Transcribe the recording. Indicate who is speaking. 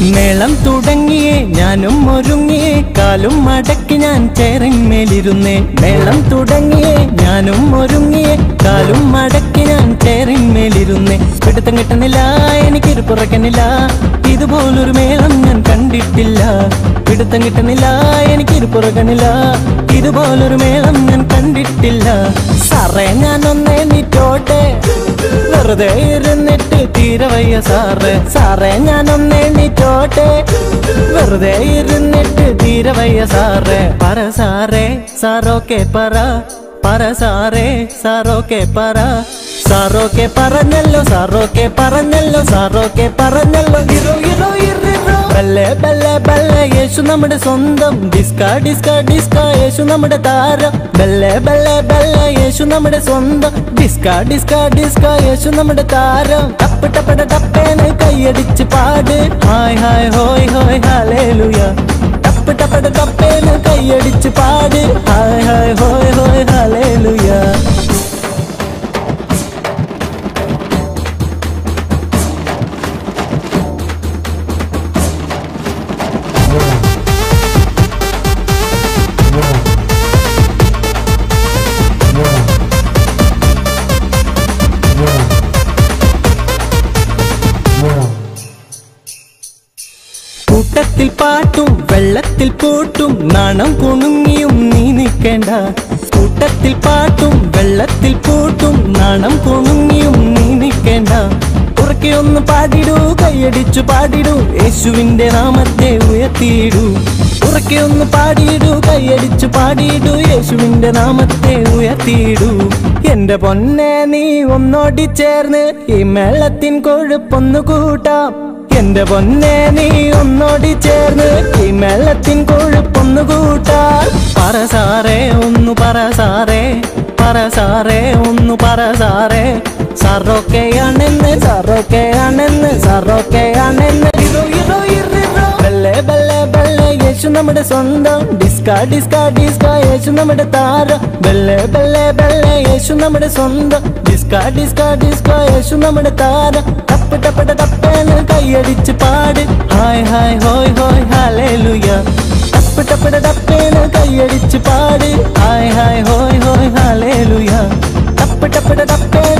Speaker 1: മേളം തുടങ്ങിയേ ഞാനും ഒരുങ്ങിയേ കാലും മടക്കി ഞാൻ ചേറിന്മേലിരുന്നേ. മേളം തുടങ്ങിയേ ഞാനും ഒരുങ്ങിയേ കാലും മടക്കി ഞാൻ ചേറിന്മേലിരുന്നേ. പിടുത്തം കിട്ടുന്നില്ല എനിക്കൊരു പുറക്കണില്ല ഇതുപോലൊരു മേളം ഞാൻ കണ്ടിട്ടില്ല. പിടുത്തം കിട്ടുന്നില്ല എനിക്കൊരു പുറകണില്ല ഇതുപോലൊരു മേളം ഞാൻ കണ്ടിട്ടില്ല. സാറേ ഞാനൊന്നേ നീറ്റോ വെറുതെ ഇരുന്നിട്ട് സാറ്. സാറേ ഒന്നേ നീറ്റോട്ടെ വെറുതെ ഇരുന്നിട്ട് തീരവയ്യ സാറ്. പറ സാറേ സാറോക്കെ പറ. പറ സാറേ സാറോക്കെ പറ. സാറോക്കെ പറഞ്ഞല്ലോ സാറോക്കെ പറഞ്ഞല്ലോ സാറോക്കെ പറഞ്ഞല്ലോ. ഇറോ ഇറോ ഇറോ. ബല്ലേ ബല്ലേ ബല്ലേ യേശു നമ്മുടെ സ്വന്തം. ഡിസ്ക ഡിസ്ക ഡിസ്ക യേശു നമ്മുടെ താരം. ബല്ലേ ബല്ലേ ബല്ലേ യേശു നമ്മുടെ സ്വന്തം. ഡിസ്ക ഡിസ്ക ഡിസ്ക യേശു നമ്മുടെ താരം. ടപ്പ് ടപ്പട ടപ്പേന് കൈയടിച്ച് പാട്. ഹായ് ഹായ് ഹോയ് ഹോയ് ഹാലേലുയ. ടപ്പ് ടപ്പട ടപ്പേന് കൈയടിച്ച് പാട്. കൂട്ടത്തിൽ പാട്ടും വെള്ളത്തിൽ പോട്ടും നാണം കുണുങ്ങിയും നീ നിൽക്കേണ്ട. കൂട്ടത്തിൽ പാട്ടും വെള്ളത്തിൽ പോട്ടും നാണം കുണുങ്ങിയും നീ നിൽക്കേണ്ട. ഉറക്കെ ഒന്ന് പാടിടൂ കൈയടിച്ചു പാടിടൂ യേശുവിന്റെ നാമത്തെ ഉയർത്തിയിടൂ. ഉറക്കെ ഒന്ന് പാടിയിടൂ കൈയടിച്ചു പാടിയിടൂ യേശുവിന്റെ നാമത്തെ ഉയർത്തിയിടൂ. എന്റെ പൊന്നെ നീ ഒന്നോടി ചേർന്ന് ഈ മേളത്തിൻ കൊഴുപ്പൊന്നു കൂട്ടാം. എന്റെ പൊന്നെ നീ ഒന്നോടി ചേർന്ന് ഈ മേളത്തിൻ കൊഴുപ്പൊന്നു കൂട്ടാ. പറ സാറേ ഒന്നു പറ സാറേ പറ സാറേ ഒന്നു പറ സാറേ. സാറൊക്കെയാണെന്ന് സാറൊക്കെയാണെന്ന് സാറൊക്കെയാണെന്ന്. ബല്ലേ ബല്ലേ ബല്ലേ യേശു നമ്മുടെ സ്വന്തം. ഡിസ്ക ഡിസ്ക ഡിസ്ക യേശു നമ്മുടെ താരം. ബെല്ലെ ബെല്ലെ ബെല്ലെ യേശു നമ്മുടെ സ്വന്തം. ഡിസ്ക ഡിസ്ക ഡിസ്ക യേശു നമ്മുടെ താരം. തപ്പ് ടപ്പട ടപ്പേന് കൈയടിച്ച് പാട്. ഹായ് ഹായ് ഹോയ് ഹോയ് ഹാലേലുയ ടപ്പ് ടപ്പട ടപ്പേന് കൈയടിച്ച് പാട്. ഹായ് ഹായ് ഹോയ് ഹോയ് ഹാലേലുയ ടപ്പ് ടപ്പട ടപ്പേന് കൈയടിച്ച് പാട്